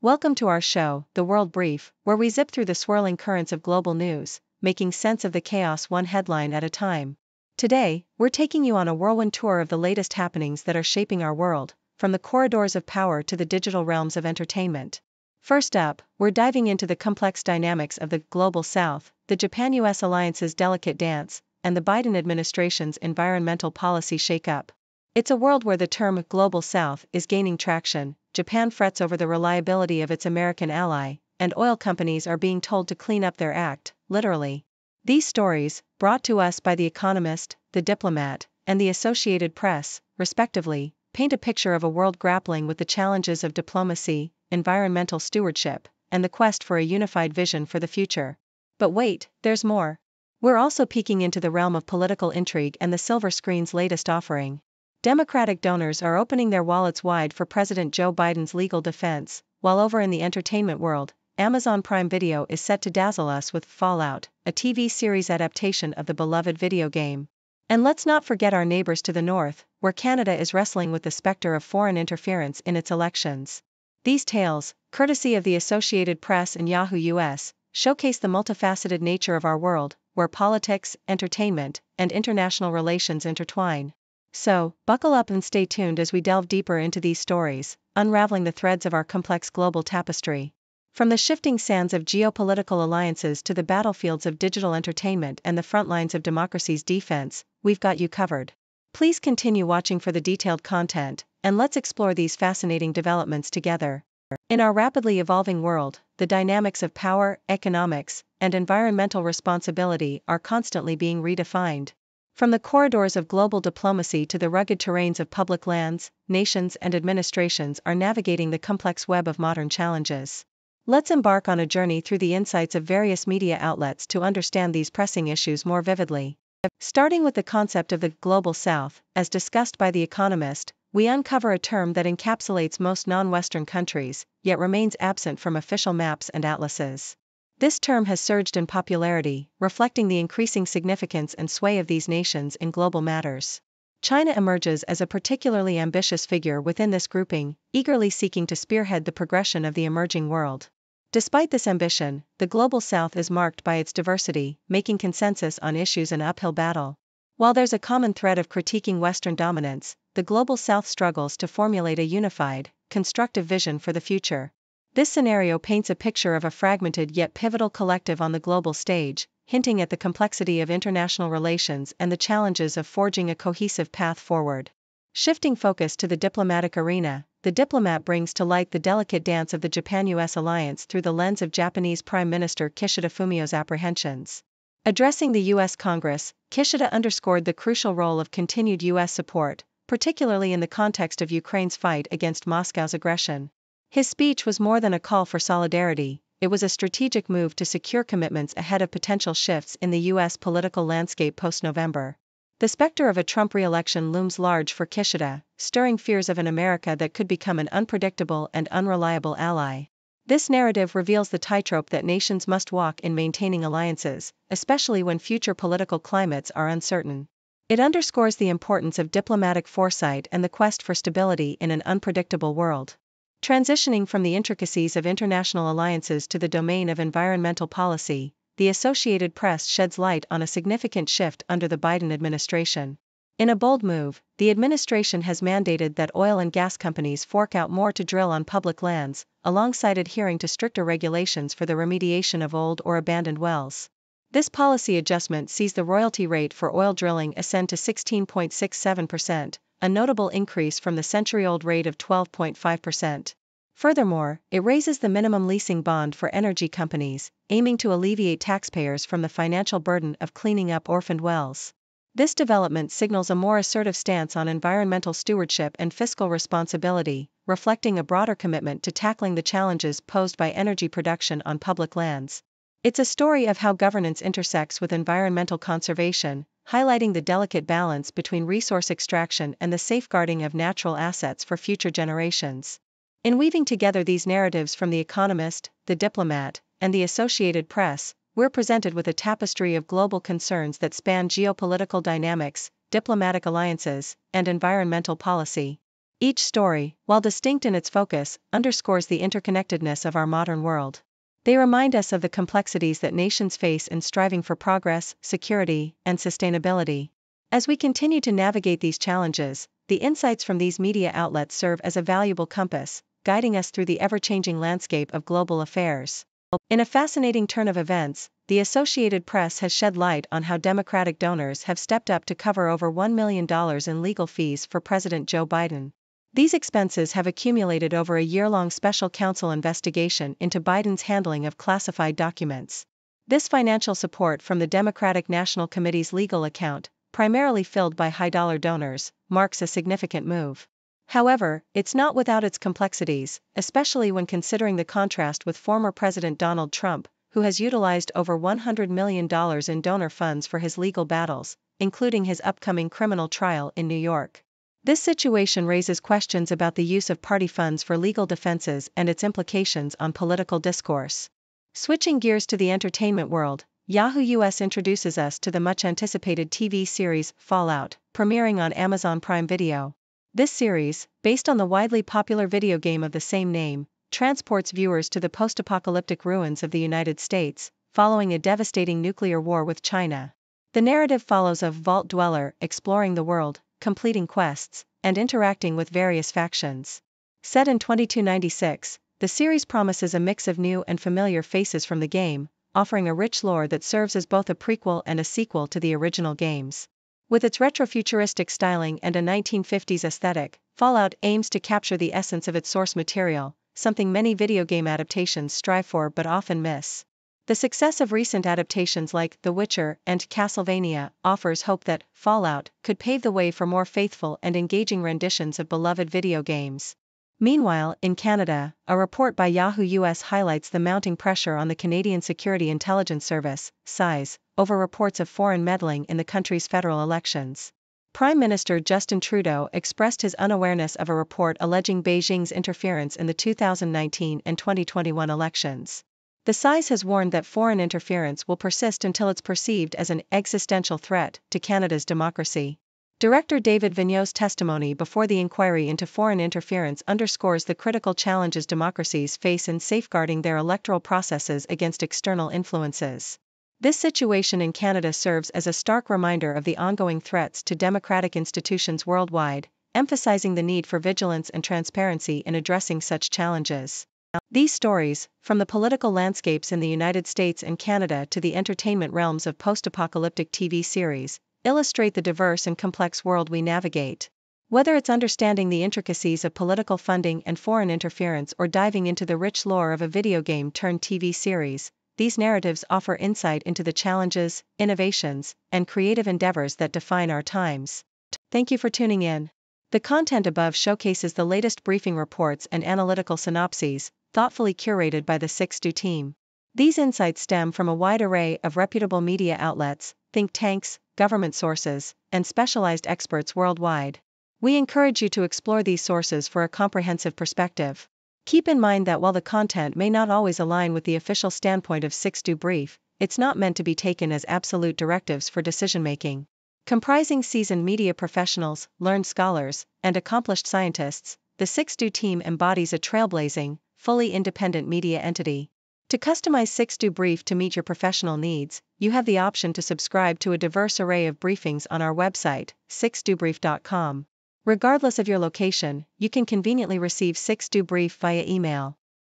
Welcome to our show, The World Brief, where we zip through the swirling currents of global news, making sense of the chaos one headline at a time. Today, we're taking you on a whirlwind tour of the latest happenings that are shaping our world, from the corridors of power to the digital realms of entertainment. First up, we're diving into the complex dynamics of the global south, the Japan US alliance's delicate dance, and the Biden administration's environmental policy shakeup. It's a world where the term global south is gaining traction, Japan frets over the reliability of its American ally, and oil companies are being told to clean up their act, literally. These stories, brought to us by The Economist, The Diplomat, and the Associated Press, respectively, paint a picture of a world grappling with the challenges of diplomacy, environmental stewardship, and the quest for a unified vision for the future. But wait, there's more. We're also peeking into the realm of political intrigue and the silver screen's latest offering. Democratic donors are opening their wallets wide for President Joe Biden's legal defense, while over in the entertainment world, Amazon Prime Video is set to dazzle us with Fallout, a TV series adaptation of the beloved video game. And let's not forget our neighbors to the north, where Canada is wrestling with the specter of foreign interference in its elections. These tales, courtesy of the Associated Press and Yahoo US, showcase the multifaceted nature of our world, where politics, entertainment, and international relations intertwine. So, buckle up and stay tuned as we delve deeper into these stories, unraveling the threads of our complex global tapestry. From the shifting sands of geopolitical alliances to the battlefields of digital entertainment and the front lines of democracy's defense, we've got you covered. Please continue watching for the detailed content, and let's explore these fascinating developments together. In our rapidly evolving world, the dynamics of power, economics, and environmental responsibility are constantly being redefined. From the corridors of global diplomacy to the rugged terrains of public lands, nations and administrations are navigating the complex web of modern challenges. Let's embark on a journey through the insights of various media outlets to understand these pressing issues more vividly. Starting with the concept of the global south, as discussed by The Economist, we uncover a term that encapsulates most non Western countries, yet remains absent from official maps and atlases. This term has surged in popularity, reflecting the increasing significance and sway of these nations in global matters. China emerges as a particularly ambitious figure within this grouping, eagerly seeking to spearhead the progression of the emerging world. Despite this ambition, the global south is marked by its diversity, making consensus on issues an uphill battle. While there's a common thread of critiquing Western dominance, the global south struggles to formulate a unified, constructive vision for the future. This scenario paints a picture of a fragmented yet pivotal collective on the global stage, hinting at the complexity of international relations and the challenges of forging a cohesive path forward. Shifting focus to the diplomatic arena, the diplomat brings to light the delicate dance of the Japan US alliance through the lens of Japanese Prime Minister Kishida Fumio's apprehensions. Addressing the US Congress, Kishida underscored the crucial role of continued US support, particularly in the context of Ukraine's fight against Moscow's aggression. His speech was more than a call for solidarity, it was a strategic move to secure commitments ahead of potential shifts in the U.S. political landscape post November. The specter of a Trump re election looms large for Kishida, stirring fears of an America that could become an unpredictable and unreliable ally. This narrative reveals the tightrope that nations must walk in maintaining alliances, especially when future political climates are uncertain. It underscores the importance of diplomatic foresight and the quest for stability in an unpredictable world. Transitioning from the intricacies of international alliances to the domain of environmental policy, the Associated Press sheds light on a significant shift under the Biden administration. In a bold move, the administration has mandated that oil and gas companies fork out more to drill on public lands, alongside adhering to stricter regulations for the remediation of old or abandoned wells. This policy adjustment sees the royalty rate for oil drilling ascend to 16.67%, a notable increase from the century old rate of 12.5%. Furthermore, it raises the minimum leasing bond for energy companies, aiming to alleviate taxpayers from the financial burden of cleaning up orphaned wells. This development signals a more assertive stance on environmental stewardship and fiscal responsibility, reflecting a broader commitment to tackling the challenges posed by energy production on public lands. It's a story of how governance intersects with environmental conservation, highlighting the delicate balance between resource extraction and the safeguarding of natural assets for future generations. In weaving together these narratives from The Economist, The Diplomat, and the Associated Press, we're presented with a tapestry of global concerns that span geopolitical dynamics, diplomatic alliances, and environmental policy. Each story, while distinct in its focus, underscores the interconnectedness of our modern world. They remind us of the complexities that nations face in striving for progress, security, and sustainability. As we continue to navigate these challenges, the insights from these media outlets serve as a valuable compass, guiding us through the ever changing landscape of global affairs. In a fascinating turn of events, the Associated Press has shed light on how Democratic donors have stepped up to cover over $1 million in legal fees for President Joe Biden. These expenses have accumulated over a year long special counsel investigation into Biden's handling of classified documents. This financial support from the Democratic National Committee's legal account, primarily filled by high dollar donors, marks a significant move. However, it's not without its complexities, especially when considering the contrast with former President Donald Trump, who has utilized over $100 million in donor funds for his legal battles, including his upcoming criminal trial in New York. This situation raises questions about the use of party funds for legal defenses and its implications on political discourse. Switching gears to the entertainment world, Yahoo US introduces us to the much anticipated TV series Fallout, premiering on Amazon Prime Video. This series, based on the widely popular video game of the same name, transports viewers to the post apocalyptic ruins of the United States, following a devastating nuclear war with China. The narrative follows a vault dweller exploring the world, completing quests, and interacting with various factions. Set in 2296, the series promises a mix of new and familiar faces from the game, offering a rich lore that serves as both a prequel and a sequel to the original games. With its retrofuturistic styling and a 1950s aesthetic, Fallout aims to capture the essence of its source material, something many video game adaptations strive for but often miss. The success of recent adaptations like The Witcher and Castlevania offers hope that Fallout could pave the way for more faithful and engaging renditions of beloved video games. Meanwhile, in Canada, a report by Yahoo US highlights the mounting pressure on the Canadian Security Intelligence Service, CSIS, over reports of foreign meddling in the country's federal elections. Prime Minister Justin Trudeau expressed his unawareness of a report alleging Beijing's interference in the 2019 and 2021 elections. The CSIS has warned that foreign interference will persist until it's perceived as an existential threat to Canada's democracy. Director David Vigneault's testimony before the inquiry into foreign interference underscores the critical challenges democracies face in safeguarding their electoral processes against external influences. This situation in Canada serves as a stark reminder of the ongoing threats to democratic institutions worldwide, emphasizing the need for vigilance and transparency in addressing such challenges. These stories, from the political landscapes in the United States and Canada to the entertainment realms of post apocalyptic TV series, illustrate the diverse and complex world we navigate. Whether it's understanding the intricacies of political funding and foreign interference or diving into the rich lore of a video game turned TV series, these narratives offer insight into the challenges, innovations, and creative endeavors that define our times. Thank you for tuning in. The content above showcases the latest briefing reports and analytical synopses, thoughtfully curated by the 6Do team. These insights stem from a wide array of reputable media outlets, think tanks, government sources, and specialized experts worldwide. We encourage you to explore these sources for a comprehensive perspective. Keep in mind that while the content may not always align with the official standpoint of 6Do Brief, it's not meant to be taken as absolute directives for decision making. Comprising seasoned media professionals, learned scholars, and accomplished scientists, the 6Do team embodies a trailblazing, fully independent media entity. To customize 6Do Brief to meet your professional needs, you have the option to subscribe to a diverse array of briefings on our website, 6dobrief.com. Regardless of your location, you can conveniently receive 6Do Brief via email.